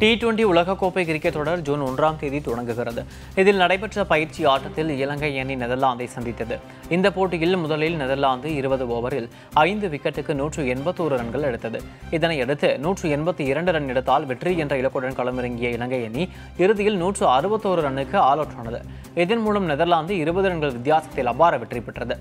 D twenty உலகக்கோப்பை cricket தொடர் June ஒன்றாம் தேதி தொடங்குகிறது. இதில் நடைபெற்ற பயிற்சி ஆட்டத்தில் இலங்கை அணி நெதர்லாந்தை சந்தித்தது. இந்த போட்டியில் முதலில் நெதர்லாந்து இருபது ஓவரில் ஐந்து விக்கெட்டுக்கு நூற்று எண்பத்தோரு ரன்கள் எடுத்தது. இதனையடுத்து நூற்று எண்பத்தி இரண்டு ரன் எடுத்தால் வெற்றி என்ற இலக்குடன் களமிறங்கிய இலங்கை அணி இறுதியில் நூற்று அறுபத்தோரு ரன்னுக்கு ஆல் அவுட் ஆனது இதன் மூலம் நெதர்லாந்து இருபது ரன்கள் வித்தியாசத்தில் அபார வெற்றி பெற்றது.